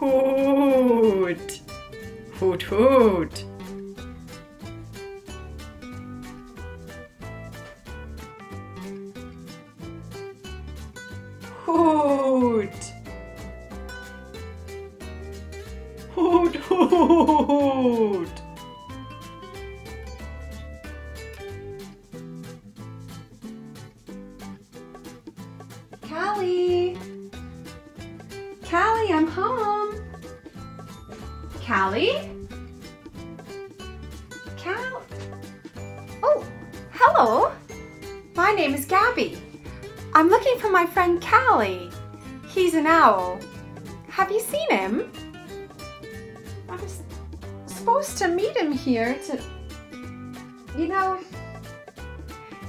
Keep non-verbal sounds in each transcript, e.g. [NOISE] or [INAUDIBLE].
Hoot. Hoot, hoot. Hoot. Hoot, hoot. Callie. Callie, I'm home. Callie? Cal? Oh, hello. My name is Gabby. I'm looking for my friend Callie. He's an owl. Have you seen him? I was supposed to meet him here to... You know...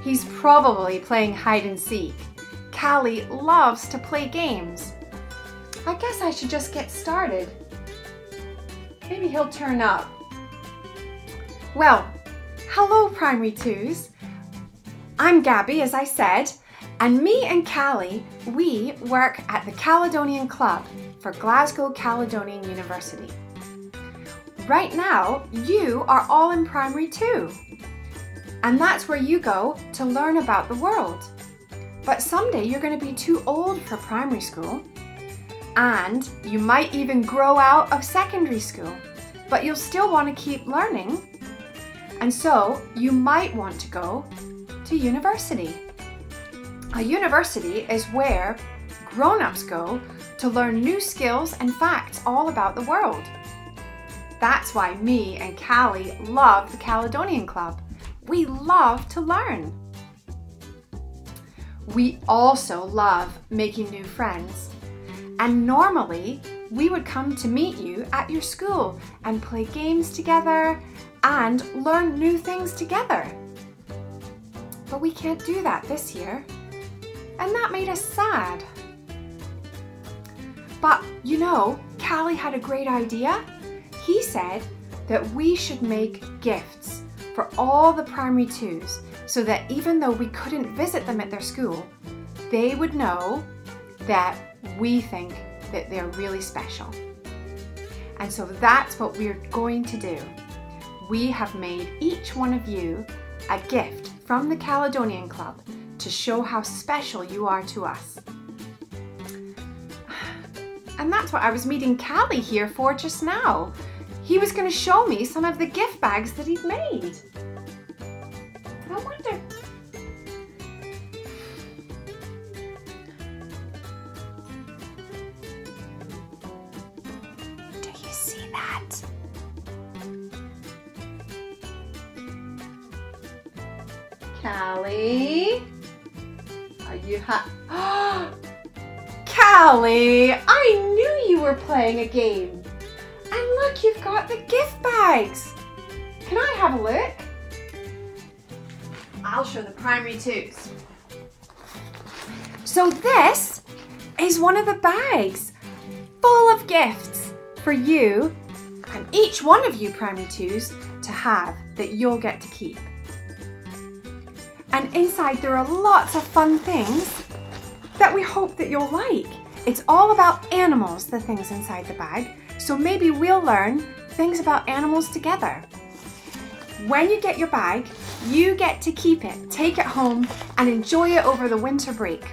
He's probably playing hide and seek. Callie loves to play games. I guess I should just get started. Maybe he'll turn up. Well, hello primary twos. I'm Gabby, as I said, and me and Callie, we work at the Caledonian Club for Glasgow Caledonian University. Right now, you are all in primary two. And that's where you go to learn about the world. But someday you're going to be too old for primary school. And you might even grow out of secondary school, but you'll still want to keep learning. And so you might want to go to university. A university is where grown-ups go to learn new skills and facts all about the world. That's why me and Callie love the Caledonian Club. We love to learn. We also love making new friends. And normally, we would come to meet you at your school and play games together and learn new things together. But we can't do that this year. And that made us sad. But you know, Callie had a great idea. He said that we should make gifts for all the primary twos so that even though we couldn't visit them at their school, they would know that we think that they're really special. And so that's what we're going to do. We have made each one of you a gift from the Caledonian Club to show how special you are to us. [SIGHS] And that's what I was meeting Callie here for just now. He was going to show me some of the gift bags that he'd made. I wonder... that? Callie? Are you ha- [GASPS] Callie, I knew you were playing a game. And look, you've got the gift bags. Can I have a look? I'll show the primary twos. So this is one of the bags full of gifts for you and each one of you primary twos to have that you'll get to keep. And inside there are lots of fun things that we hope that you'll like. It's all about animals, the things inside the bag. So maybe we'll learn things about animals together. When you get your bag, you get to keep it, take it home and enjoy it over the winter break.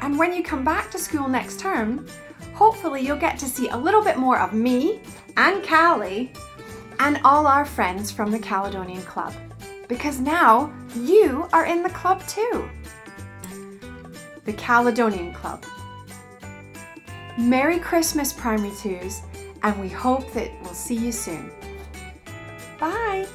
And when you come back to school next term, hopefully you'll get to see a little bit more of me and Callie and all our friends from the Caledonian Club. Because now you are in the club too. The Caledonian Club. Merry Christmas, Primary Twos, and we hope that we'll see you soon. Bye!